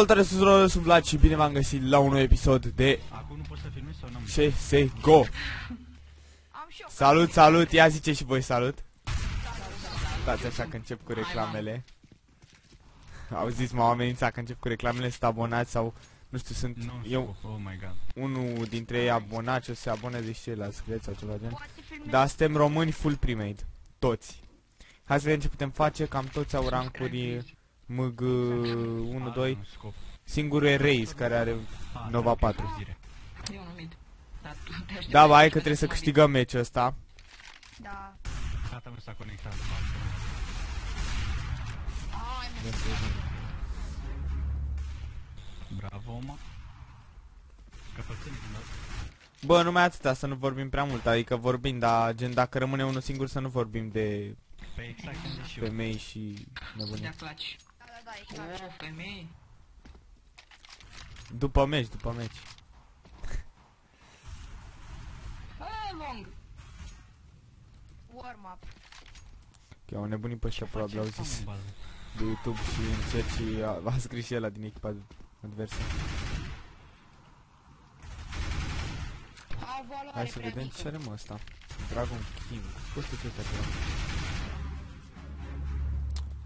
Salutare tuturor, sunt Vlad și bine v-am găsit la un nou episod de Acum nu poți să filmezi sau n-am? CSGO. Am și eu. Salut, salut, ia zice și voi salut. Stați așa că încep cu reclamele. Auziți, m-au amenințat că încep cu reclamele, sunt abonați sau... Nu știu, sunt Nu eu, știu, oh my god. unul dintre ei abonați, o să se aboneze și ceilalți, credeți, sau ceva gen. Poate filmezi. Da, suntem români full primate. Toți. Hai să vedem ce putem face, cam toți au rancuri MG 1, 2. un scop. Singurul e Reis care are Ah, Nova da, 4. zile. Eu nu mid. Dar tu te aștepți Da, ba, hai că să trebuie să mă mid. câștigăm meciul ăsta. Da. Gata, mă, s-a conectat. Ai, mă. Bravo, mă. Căpățâni, da? Bă, numai atâta, să nu vorbim prea mult, adică vorbim, dar gen dacă rămâne unul singur să nu vorbim de Pe exact unde și eu. femei și De nebunii. Claci. Da, da, da, e clar. Oh, femei. După meci, după meci. Ah, long. Warm up. Că au nebunit pe ăștia, probabil au Face zis în bază. de YouTube și în chat și a, a scris și ăla din echipa adversă. A, valoare Hai să prea vedem mică. ce are mă ăsta. Dragon King. Poți ce ăsta ceva.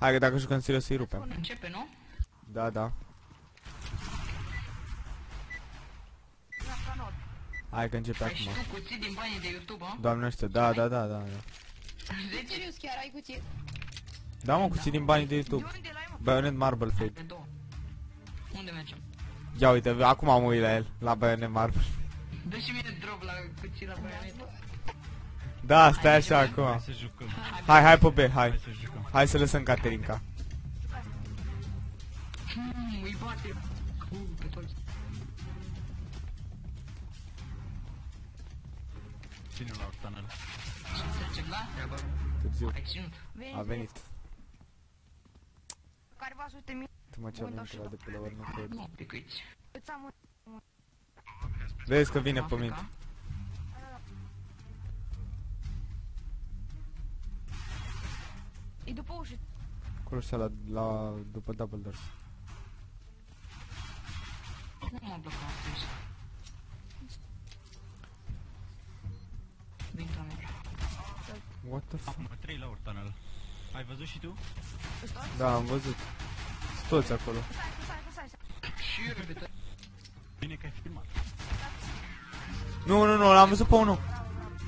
Hai că dacă jucăm serios să-i rupem. Începe, nu? Da, da. Da, ca not. Hai că începe Ai și acum. tu cuțit din banii de YouTube, a? Doamne ăștia, da, da, da, da. da. Deci, Serios, chiar ai cuțit. Da, mă, cuțit din banii de De YouTube. unde l-ai, mă? Bayonet Marble Fade. pe două. Unde mergem? Ia uite, acum am uit la el, la Bayonet Marble. Dă și mie drop la cuțit la baionet. Da, stai așa Hai acum. să jucăm. Hai, hai pe B, hai. Hai să jucăm. Hai să lăsăm Caterinca. Hmm, îi bate. Uh, pe toți. Ține la octanel. Și trece la treabă. Târziu. Ai ținut. A venit. Careva sute mii. Tu mă ce avem ceva de pe la ori, nu cred. Nu, picuiți. Îți am un... Vezi că vine pe mine. E după ușă. Acolo și la, la, după Double Doors. Nu m-a blocat atunci. Vin la mine. What the fuck? Acum 3 la octanel. Ai văzut și tu? Da, am văzut. Sunt toți acolo. Stai, stai, stai, stai. Și eu pe toți. Bine că ai filmat. Nu, nu, nu, l-am văzut pe unul.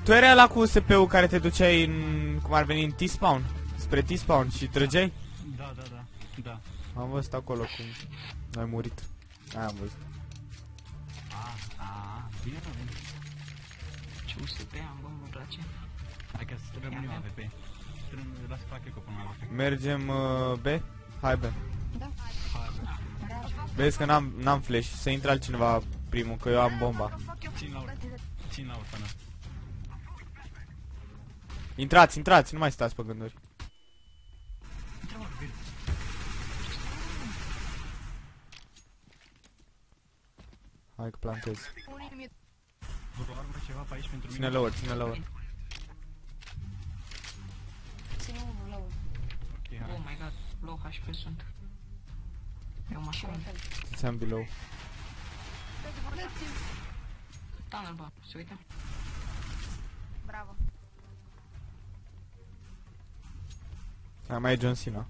Tu erai la cu USP-ul care te duceai în, cum ar veni, în T-Spawn? Spre T-Spawn și trăgeai? Da, da, da. Da. Am văzut acolo cum ai murit. Aia am văzut. A, a, bine, mă, bine. Ce USP am, bă, mă place. Hai că să rămânem AVP. Strâng, las fac eco până la AVP. Mergem uh, B? Hai B. Da. Hai, bă. Vezi că n-am, n-am flash. Să intre altcineva primul, că eu am bomba. Fac eu. Țin la urmă. Da, da, da. Țin la octanel. Intrați, intrați, nu mai stați pe gânduri. Hai că plantez. Unii mi-e... Vreo armă ceva pe aici pentru mine? Ține lower, ține lower. Ține unul la unul. Ok, Oh hai. my god, low HP sunt. Eu mă așa. Ți-am below. Tunnel, bă, se uită. Bravo. Hai, mai e John Cena.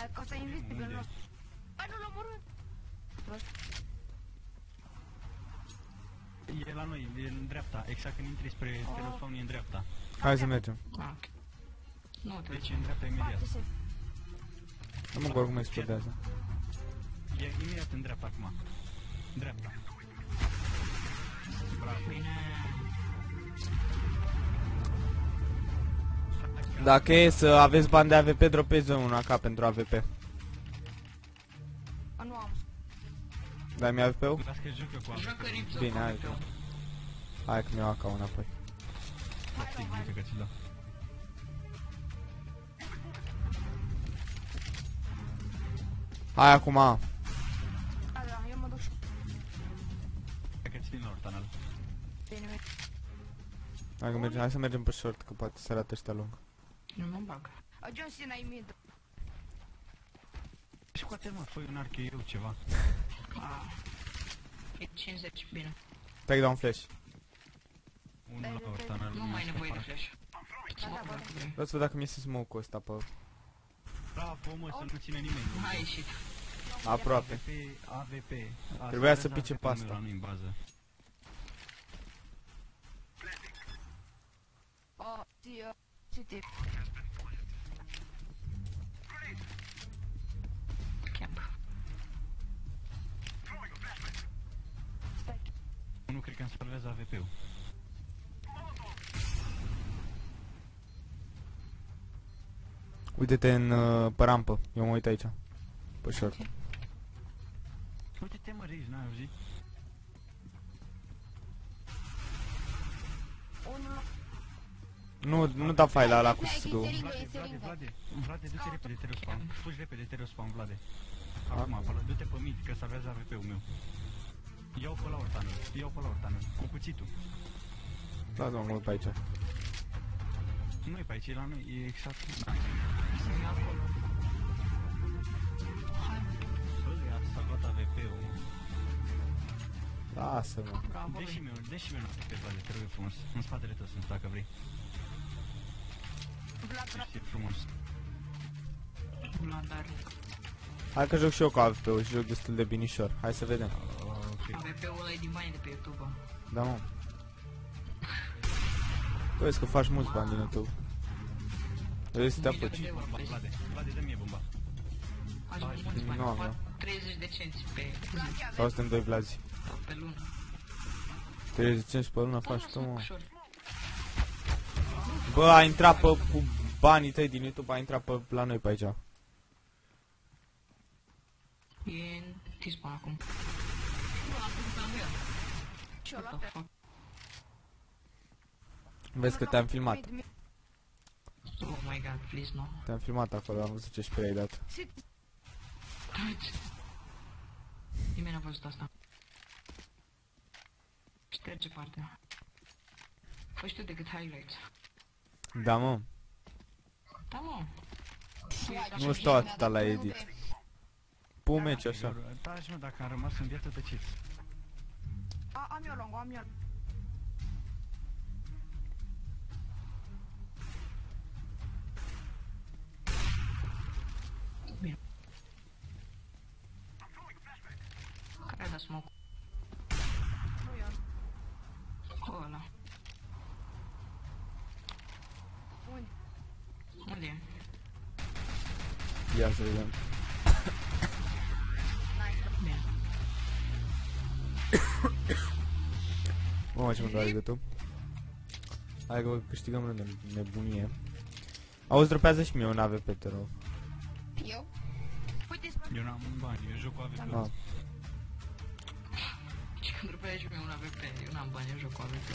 Ai, ca să invizibil Unde? nostru. Hai, nu l-am omorât. E la noi, e în dreapta. Exact când intri spre telefon, e în dreapta. Hai să mergem. Ah, ok. Nu, te Deci e în dreapta imediat. Foarte safe. Nu mă cum explodează. E imediat în dreapta acum. În dreapta. bine. Dacă e să aveți bani de AVP, dropezi un AK pentru AVP. Dai mi AVP-ul? Las că joc eu cu altul. Joacă ripsă Bine, cu hai. AWP-ul. Hai că mi-au AK înapoi. Activ, uite că ți-l dau. Hai acum. Da, da, eu mă duc și Hai că țin la ortanel. bine. bine. Hai, că mergem, hai să mergem pe short, că poate se arată ăștia lung. Nu mă bag. A, John Cena e mid. Scoate mă, fă un arc eu ceva. Ah. E 50, bine. Te dau un flash. Unul la ortană. Nu mai e nevoie de flash. Gata, Smoke bă. dacă vrei. Vreau să văd dacă mi se smoke-ul ăsta pe... Bravo, mă, să nu ține nimeni. Hai ieșit. Aproape. AVP, AVP. A, Trebuia să să vezi pice AVP-ul pe meu asta. La noi în bază. Oh, zi, uh, city. Uite-te în, uh, pe rampă. Eu mă uit aici. Pe short. Uite-te mă, Riz, n-ai auzit? Unul Nu, nu da file ăla cu sgu. Vlade, Vlade, Vlade, Vlade, du-te repede, te spam. Fugi repede, te spam, Vlade. Acum, acolo, du-te pe mid, că salvează AVP-ul meu. Iau pe la ortană, iau pe la ortană, cu cuțitul. Lasă-mă mult pe aici. Nu e pe aici, e la noi, e exact. Lasă-mă. bravo, Dă și bine. meu, dă și meu pe Vlade, te rog eu frumos. În spatele tău sunt, dacă vrei. Vlad, Vlad. Ești frumos. Vlad are. Hai că joc și eu cu AVP-ul și joc destul de binișor. Hai să vedem. Ok. AVP-ul ăla e din bani de pe YouTube. bă. Da, mă. Tu vezi că faci mulți bani din YouTube. Vrei să te Milion apuci. de euro, vezi? Vlade, Vlade, dă-mi bomba. Faci mulți bani. Nu am, Fac nu. 30 de cenți pe zi Sau suntem doi blazi. Sau pe lună. 35 pe lună faci Da, tu, mă. ușor. Bă, a intrat pe cu banii tăi din YouTube, a intrat pe, la noi pe aici. E în T-spawn acum. Nu, acum pe lângă el. Ce-o What la the pe? fuck? Vezi că te-am filmat. Mid, mid. Oh my god, please no. Te-am filmat acolo, am văzut ce spray ai dat. City. Uite. Nimeni n-a văzut asta. Șterge partea. Fă și tu decât highlights. Da, mă. Da, mă. Nu stau atâta la edit. Pun meci așa. Igor, Taci mă, dacă am rămas în viață, tăciți. A, am eu long, am eu. Ia să vedem. Nice. Bine. Bă, mă, ce mă doare gâtul. Hai că câștigăm în nebunie. Auzi, dropează și mie un AVP, te rog. Eu? Uite, spre Eu n-am bani, eu joc cu AVP. Ah. Și când rupeai și mie un AVP, eu n-am bani, eu joc cu AVP.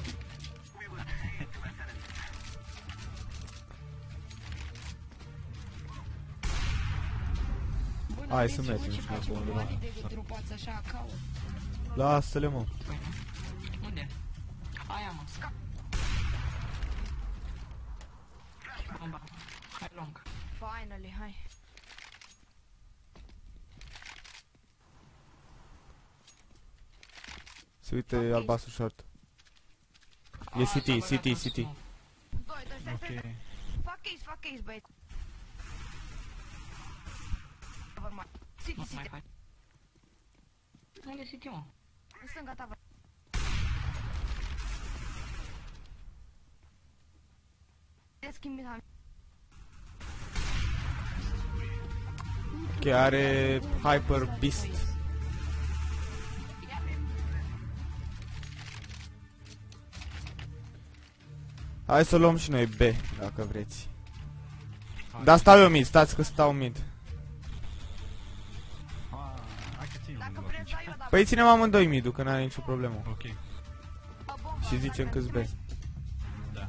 Hai n-aveți să voi mergem ce și noi facem pe undeva. banii de dropați așa acolo? Lasă-le, mă. Păi nu. Unde? Aia, mă. Scap. Bomba. Hai long. Finally, hai. Se uite albastru short. E A, City, s-a băgat City, în City. smoke. Doi, doi, stai, stai, Ok. stai. Fac case, fac case, băieți. Cover mai. City, Nu mai city. faci. Unde e City, mă? În stânga ta, bă. Schimbi, hai. Ok, are Hyper Beast. Hai să luăm și noi B, dacă vreți. Da, stau eu mid, stați că stau mid. Păi ținem amândoi mid că n-are nicio problemă. Ok, Bă, bomba, Și zicem dacă câți B. vreți. da.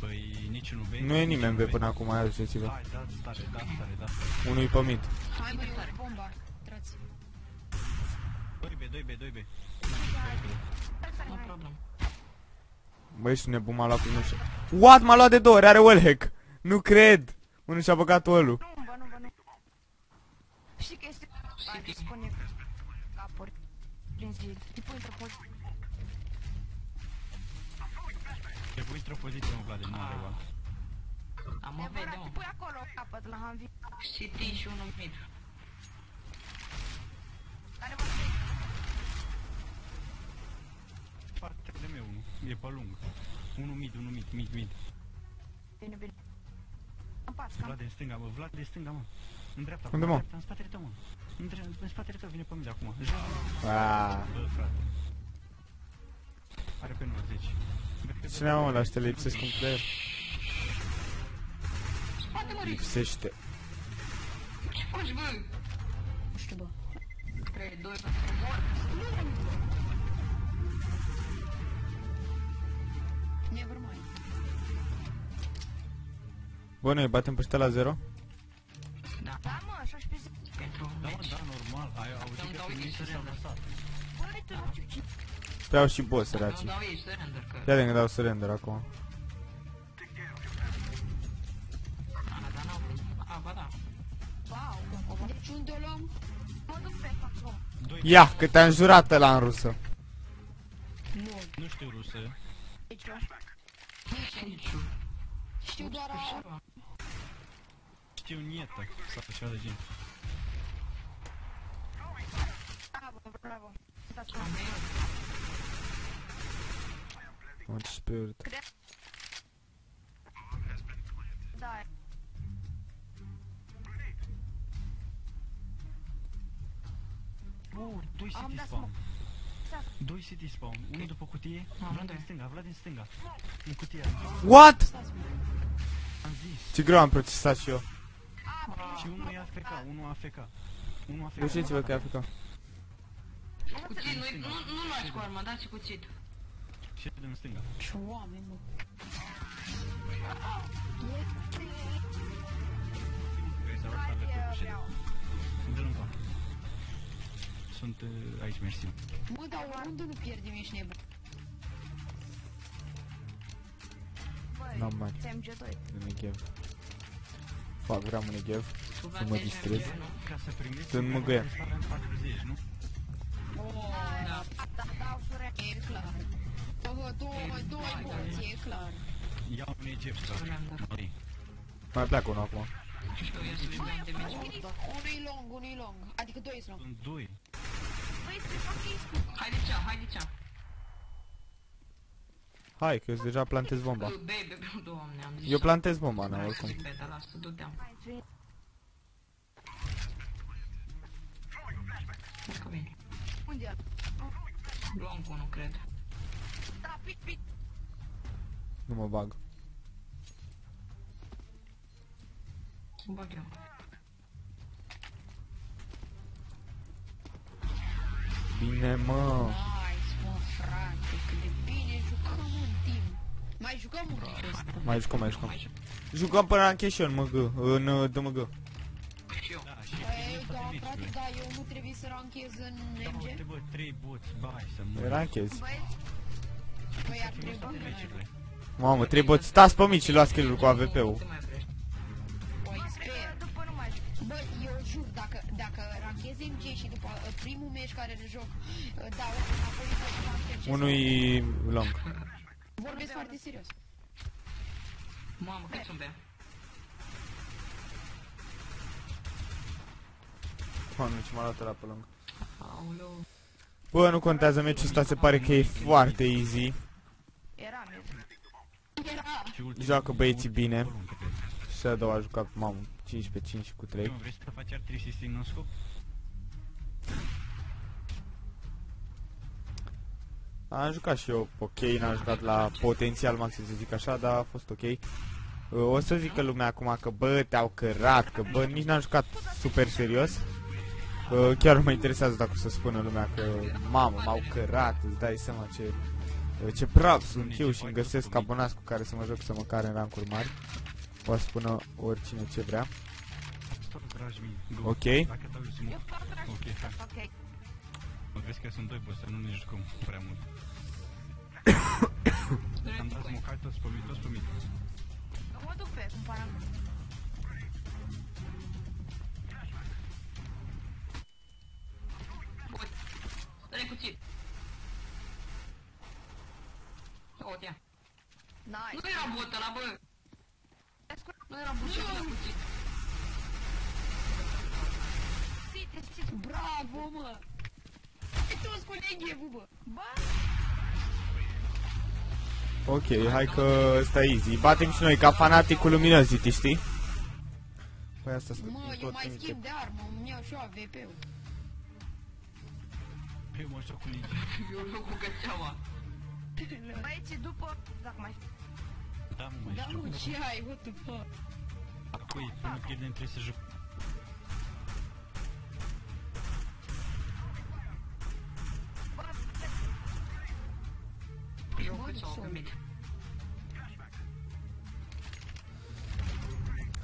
Păi niciunul B. Nu e nimeni B niciunul până acum, hai aduceți-vă. Hai, da, tare, da, tare, da. Unul pe mid. Hai bă, eu bomba. Trați. 2B, 2B, 2B. Stai, stai, No hai. problem. Băi, ești nebun, m-a luat primul și... What? M-a luat de două ori, are wallhack! Nu cred! Unul și-a băgat ălu. Nu, bă, nu, bă, nu. Știi că este... Hai, City. spune capuri prin zid. Îi pui într-o poziție. Te pui într-o poziție, mă, Vlade, nu are oală. Am o Adevărat, vedem. îi pui acolo capăt la Hanvi. City și unul mid. Care vă zic? Partele meu, unul. E pe lung. Unul mid, unul mid, mid, mid. Bine, bine. În pas, cam. Vlad în stânga, mă, Vlad în stânga, mă. În dreapta, Unde, în mă? dreapta, în spatele tău, mă. În spatele tău vine pe mine acum. Aaaa. Are pe 90. Merg pe Cine mă, la le lipsesc un player? Mă, Rick. Lipsește. Ce faci, bă? Nu știu, bă. 3, 2, Never mind. Bă, noi batem pe ăștia la 0? Da. Wow, Deci unde o luăm? mă duc pe acolo. Doi. Ia, că te-am jurat la în rusă. Nu. Nu știu rusă. Deci, eu. Nici Știu doar a... Știu nietă. Sau ceva de gen. Bravo, bravo. Uitați-vă. Mă, ce spirit. Da, Oh, doi Am city spawn. Exact. Doi city spawn. Unul după cutie. Vlad dat. în stânga, Vlad în stânga. În cutie. What? Am zis. Ce greu am procesat și eu. Și unul e AFK, unul AFK. Unul AFK. Duceți-vă că e Africa. Cuțit, nu, nu, nu luați cu arma, dați cuțit. Și în stânga. Ce oameni, mă. Vrei să arăt hai, alături eu cu ședere. vreau. Dă-l în cap. Sunt uh, aici, mersi. Mă, dar unde nu pierdem, ești nebun? N-am Băi, mai. TMG2. În Negev. Fac, vreau un Negev. Tu Să mă distrez. Ca să primiți Sunt un E clar. Bă, doi, doi boți, e clar. Ia un Egep, da. Surrender. Măi, Mai pleacă unul acum. Și eu ia să vedem de meci. Unul-i long, unul-i long. Adică doi sunt long. Sunt doi. Băi, este fucking Haide cea, haide cea. Hai, că eu deja plantez bomba. Bă, Bebe, doamne, am zis. Eu plantez bomba, na, Vreau să oricum. zic beta, lasă, du-te Hai, vin. Că vine. Unde e? Long nu cred. Da, pit, pit. Nu mă bag. Mă bag eu. Bine, mă. Nice, mă, frate, cât de bine jucăm în team. Mai jucăm un pic ăsta. Mai jucăm, mai jucăm. Jucăm până la încheșon, mă, gă, în uh, DMG. Și eu. Da, și Băi, în da, toate frate, meciurile. da, eu nu trebuie să ranchez în Da, uite, MG? bă, trei boți, bai să mă. Ranchez. Băi, Păi ar În toate trebui, meciurile. Mamă, trebuie să stați pe mici și luați kill cu AVP-ul. Ce mai vrei? păi sper. după nu mai joc. Bă, eu jur, dacă, dacă ranchez MG și după uh, primul meci care îl joc, uh, dau înapoi să ranchez ce Unui long. să- Vorbesc foarte serios. Mamă, cât sunt bea? Mamă, ce m-a luat ăla pe lung. Aoleu. Bă, nu contează meciul ăsta, se pare că e foarte easy. Era mie. Era. Și ultimul- Joacă băieții bine. ultimul pe trei. Shadow a jucat, mamă, 5 pe 5 cu 3. Mă, vrei să faci ar 360 în scop? Am jucat și eu ok, n-am jucat la potențial maxim să zic așa, dar a fost ok. Uh, O să zică lumea acum că bă, te-au cărat, că bă, nici n-am jucat super serios. Uh, Chiar nu mă interesează dacă o să spună lumea că mamă, m-au cărat, îți dai seama ce, uh, ce praf sunt eu și îmi găsesc abonați cu care să mă joc să mă care în rancuri mari. Poate spună oricine ce vrea. Stop, dragi mei. Go. Ok. Dacă dau eu să mă... Eu fac drag. Ok, hai. Ok. Mă vezi că sunt doi boss, să nu ne jucăm prea mult. Am dat smoke, toți pe mine, toți pe mine. Mă duc pe cumpărăm. trecutit. Tot ia. Nice. Nu era botă la bă. Nu era botă la cuțit. Bravo, mă! E tu sculegi, bubă! Bă! Ok, hai că ăsta easy. Batem și noi ca fanaticul Luminosity, știi? Păi asta sunt Mă, eu mai schimb de armă, îmi iau și eu AVP-ul. Eu mă joc cu ninja. Eu joc cu găceaua. băieții, după... Dacă mai... Da, mă, mai Da, știu. mă, ce ai, what the fuck? Apoi, până pierdem, trebuie să joc. Joc găceaua pe mine.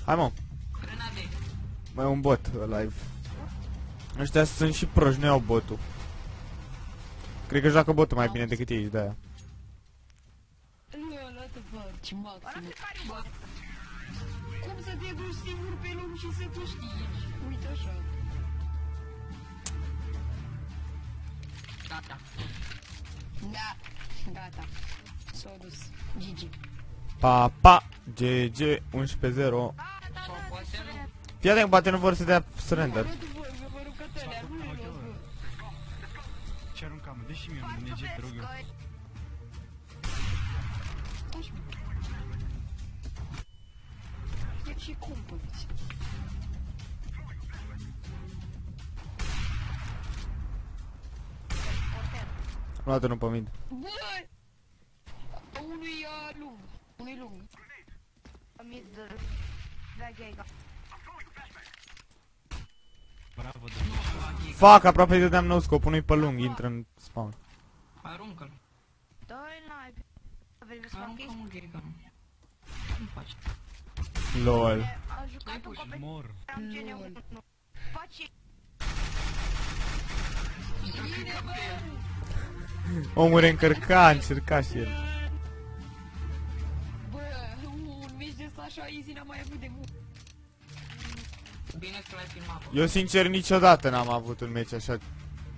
Hai mă, Grenade. mai e un bot live. Ăștia sunt și proști, nu iau botul. Cred că joacă botul mai bine decât ei, de-aia. Lol, what the fuck, ce maxim. Arată care bă. Cum să te duci singur pe loc și să câștigi? Uite așa. Gata. Da, gata. S-a dus. GG. Pa, pa, GG, 11-0. Sau poate nu. Fii atent, poate nu vor să dea surrender. Aruncam? Deși mie un NG, te rog eu. Taci, mă. De ce cumpăți? Nu luat unul pe mid. Bă! Unui uh, lung. Unui lung. Mid de... Da, gay, Bravo, de Fac, aproape dădeam nou scop, unui pe lung, intră în spawn. Aruncă-l. Dă-i naipe. Vrei să fac Aruncă chestii? un gherigan. Nu faci. LOL. Am jucat un puși, copil. Mor. Am gen eu nu. Faci Omul reîncărca, încerca și el. Bă, un meci de ăsta așa easy n-am mai avut de mult. Bine că l-ai filmat. bă. Eu sincer niciodată n-am avut un meci așa.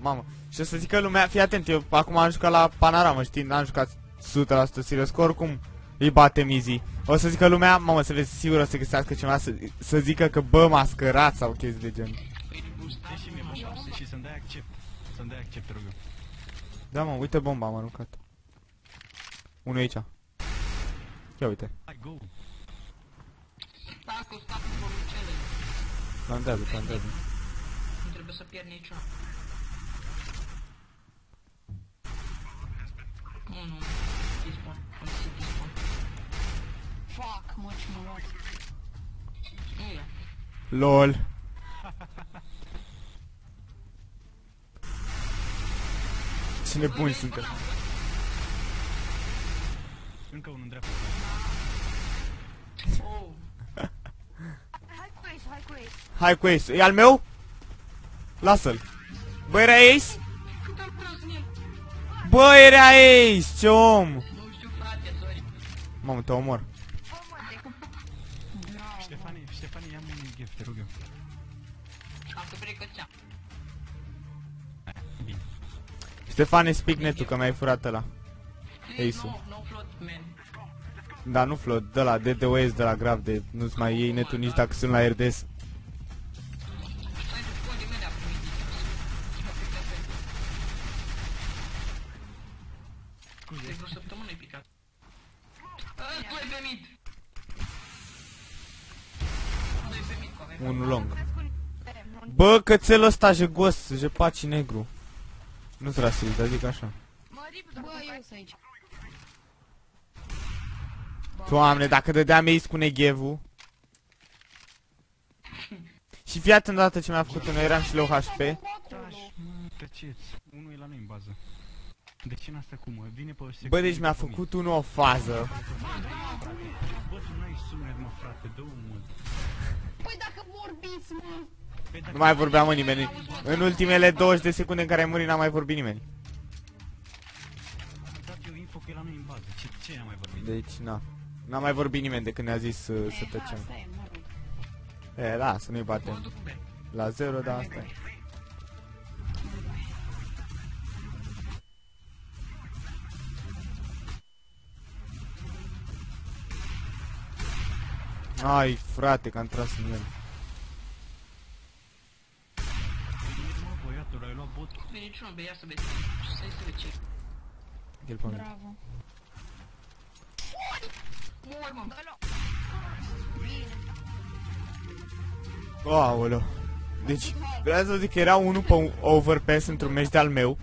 Mamă, și o să zic că lumea, fii atent, eu acum am jucat la Panorama, știi, n-am jucat 100% serios, că oricum îi batem easy. O să zică lumea, mamă, să vezi, sigur o să găsească ceva să, să zică că bă, m-a scărat sau chestii de gen. Păi boostat. Deși mie pe șapte și să-mi dai accept. Să-mi dai accept, te rog eu. Da, mă, uite bomba, am aruncat. Unul aici. Ia uite, Hai, go! Stați cu stați cu poruncele. plantează, plantează. Nu trebuie să pierd niciuna. Nu, nu. Dispon. Am zis dispon. Fuck, mă, ce mă luat. Nu e. LOL. Ce nebuni suntem. Încă unul în dreapta. Oh. Hai cu ace, hai cu ace. Hai cu Ace, e al meu? Lasă-l. Bă, era Ace? Cât-am tras în el? Bă, era Ace, ce om! Nu știu, frate, sorry. Mamă, te omor. Fă mă de... Bravo. Ștefanie, Ștefanie, ia-mi un gift, te rog eu. Am să vrei cățea. Bine. Ștefane, speak netul, că mi-ai furat ăla. Ace-ul. No, no float, man. Da, nu float, de la DDoS, de la grav, de nu-ți mai iei netul nici dacă sunt la RDS. Cățelul ăsta jegos, jepaci negru. Nu-ți rasist, dar zic așa. Mă rip, Bă, dar eu eu... sunt aici. Doamne, dacă dădeam Ace cu neghevu. Și fii atent odată ce mi-a făcut unul, eram și low HP. Taci, mă, tăceți. Unul e la noi în bază. De ce n-asta cum, mă? Vine pe secundă. Bă, deci mi-a făcut unul o fază. Bă, tu n-ai sunet, mă, frate, dă-o, mă. Păi dacă vorbiți, mă! Păi dacă Nu mai vorbea mă nimeni. În ultimele 20 de secunde în care ai murit n-a mai vorbit nimeni. am dat eu info că e la noi în bază. Ce, ce am mai vorbit? Deci, na. N-a mai vorbit nimeni de când ne-a zis uh, să E, da, tăcem. asta e, mă rog. E, da, să nu-i Mă batem. duc cu B. La zero, da, asta e. Ai, frate, că am tras în el. Ai luat bot. Vine niciunul pe ea să vezi. Stai să vezi ce. El pe mine. Bravo. Mor, mă. Dă-l-o. Aoleu. Deci, vreau să zic că era unul pe un overpass într-un meci de-al meu.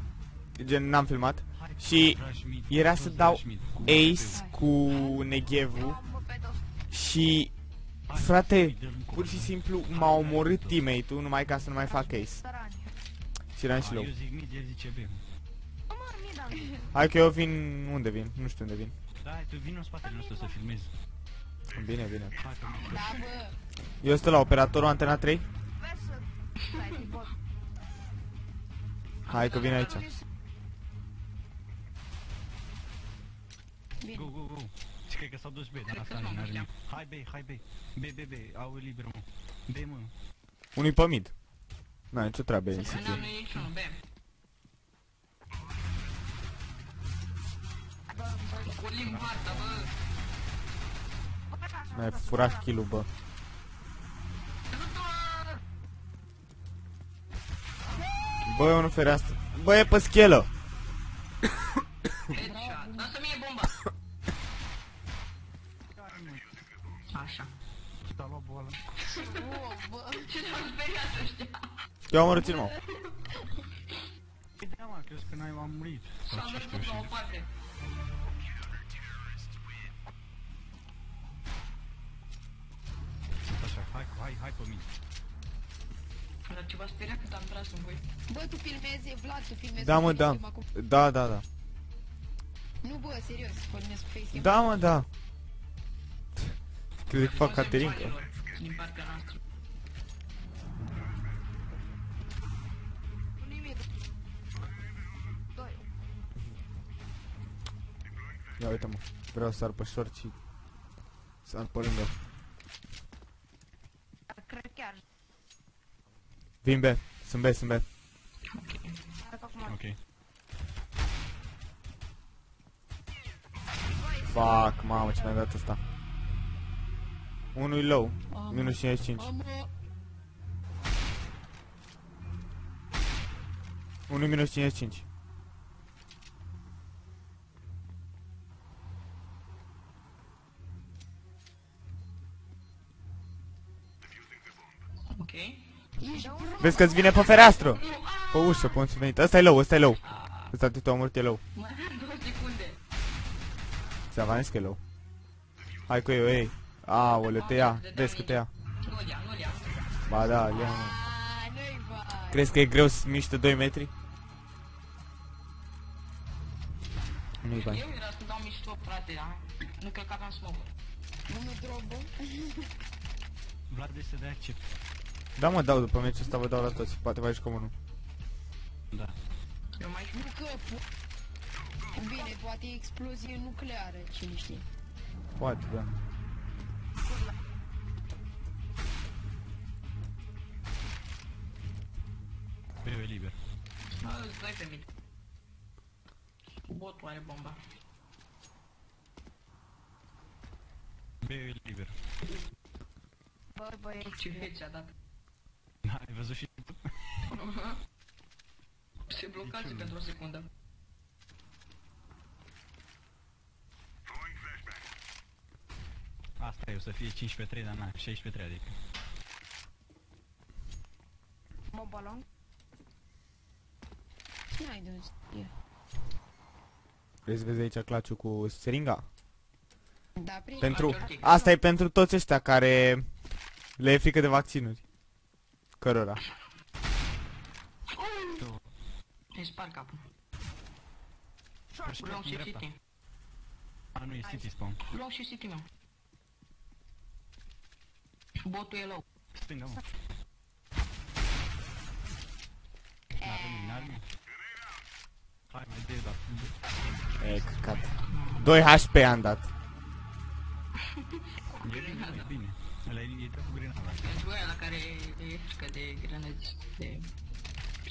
Gen, n-am filmat. Hai, Și Rush mid, era toți să rush dau mid. Ace cu Negevu Am bă, pe dos. și, Hai, frate, dă-l încă o pur și dată. simplu m-a omorât teammate-ul numai ca să nu mai fac Ace. Sărani. Și eram și A, low. Eu zic mid, el zice B. Omor mie, Dan. Hai că eu vin, unde vin? Nu știu unde vin. Da, hai, tu vino în spatele nostru să filmezi. Bine, bine. Hai, că mid. Da, bă. Eu sunt la operatorul Antena 3. Vezi să... Stai, te pot. Hai că vin aici. Bine. Go, go, go. Și cred că s-au dus B, dar Cred asta că nu s-au are dus, nimic. Hai B, hai B. B, B, B, au liber, mă. B, mă. Unui pe mid. N-ai nicio treabă în Nu, City. nu e niciunul, B. Cu limba harta, bă. Mi-ai furat kill-ul, bă. Bă, e unul fereastră. Bă, e pe schelă. Eu am rățit, mă. Păi da, mă, crezi că n-ai am murit. Sau S-au ce știu mers la o și... parte. Sunt așa, hai, hai, hai pe mine. Dar ce v-a speriat cât am tras în voi? Bă, tu filmezi, Vlad, tu filmezi. Da, cu mă, da. facecam acum. Da, da, da. Nu, bă, serios, filmezi cu facecam. Da, mă, da. Crede că fac Facem Caterinca. fanilor Din partea Ia uite, mă. Vreau să sar pe short și... Sar pe lângă. Dar Cred chiar. Vin B. Sunt B, sunt B. Arăt acum. Ok. Fuck, mamă, ce mi-a dat ăsta. Unui low. Mamă. Minus 55. Mamă. Unui minus 55. Ok. Ești prost. Vezi că-ți vine pe fereastră. Pe ușă, pe unde venit. Ăsta e low, ăsta e low. Ăsta te-a omorât e low. Mai am două secunde. Ți-a vanis că e low. Hai cu eu, ei. Aoleu, te ia. Vezi că te ia. Nu-l ia, nu-l ia. Ba da, ia mă. Aaa, nu-i vai. Crezi că e greu să miști de 2 metri? Nu-i bani. Eu era să dau mișto, frate, da? Nu cred că aveam smoke. Nu drobă. Vlad este de accept. Da, mă, dau după meciul ăsta, vă dau la toți. Poate vă jucăm unul. Da. Eu mai Nu că... Bine, poate e explozie nucleară, cine știe. Poate, da. B e liber. Bă, îți dai pe mine. Botul are bomba. B e liber. Bă, băieți. Ce head ți-a dat? Da, ai văzut și tu? Se blocați pentru o secundă. Asta e, o să fie 15-3, dar na, 16-3 adică. Mă balon. Ce n-ai de unde știe? Vrei să vezi aici claciul cu seringa? Da, prieten. Pentru... ok. Asta e pentru toți ăștia care le e frică de vaccinuri. Cărora. Îi spar capul. Short, Luăm și city. A, nu, e city spawn. Luăm și city, mă. Botul e low. Stânga, mă. N-are nimic, n-are nimic. Hai, mai dai, da. E, căcat. 2 HP am dat. E bine, e bine. Ăla e, e cu grenada. Pentru ăia la care e frică de grenăzi, de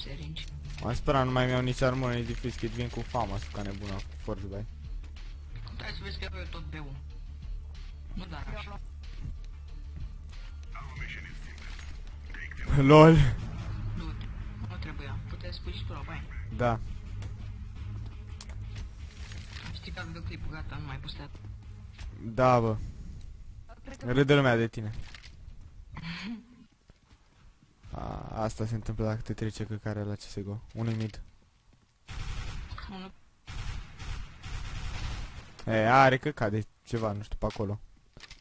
seringi. Am sperat, nu mai mi-au nici armură, nici defense kit, vin cu fama, sunt ca nebuna cu force bai. Hai să vezi că eu tot B1. Nu da Eu așa. luăm. LOL. Nu, nu trebuia. Puteți spui și tu la baie. Da. Am stricat videoclipul, gata, nu mai postat. Da, bă. Cred că Râde lumea de tine. A, asta se întâmplă dacă te trece căcarea la CSGO. Unui mid. Unul E, are căcat de ceva, nu știu, pe acolo.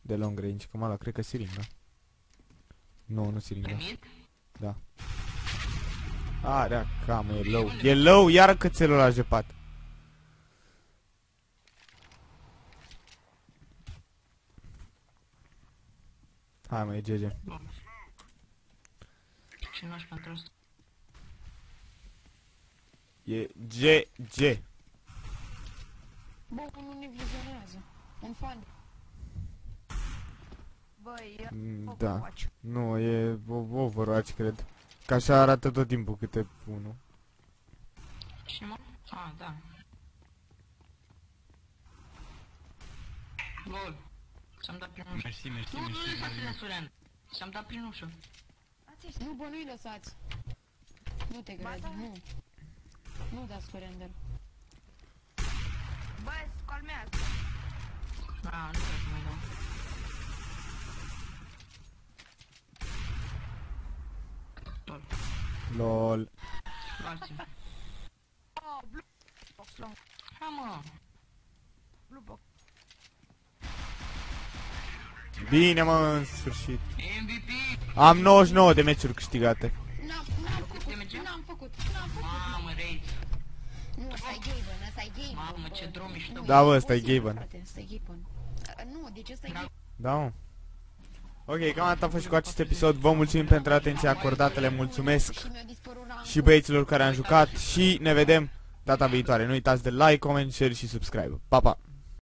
De long range, că mă la, cred că siringa. Nu, nu siringa. primit. Are, cam, e low. E low, iar cățelul a jepat. Hai mă, e GG. Și nu pentru asta. E GG. Bă, unul ne vizionează. Un fan. Băi, e Mm, Da. Overwatch. Nu, e o- Overwatch, cred. Că așa arată tot timpul câte unul. Și mă? A, da. Lol. S-am dat prin ușă. Mersi, mersi, Nu, nu mersi. lăsați Marin. de Soren. S-am dat prin ușă. Nu, bă, nu-i lăsați. Nu te Ba cred, da. nu. Nu dați surrender. Bă, se calmează. A, nu cred că mai dau. Lol. LOL. Luați-mi. Oh, blue box, long. Ha, mă. Blue box. Bine, mă, în sfârșit. MVP! Am 99 de meciuri câștigate. N-am, n-am făcut, mergem? n-am făcut, n-am făcut. Mamă, rei. Nu, ăsta e Gaben, ăsta e Gaben. Mamă, bă. ce drum mișto. Nu, Da, e bă, ăsta e imposibil, Gaben. frate, Ăsta e Gaben. Uh, Nu, deci ăsta e Da. Gaben. Da, mă. Ok, cam atât a fost și cu acest episod. Vă mulțumim pentru atenția acordată, le mulțumesc Și mi-a dispărut rangul. și băieților care am jucat și ne vedem data viitoare. Nu uitați de like, comment, share și subscribe. Pa, pa!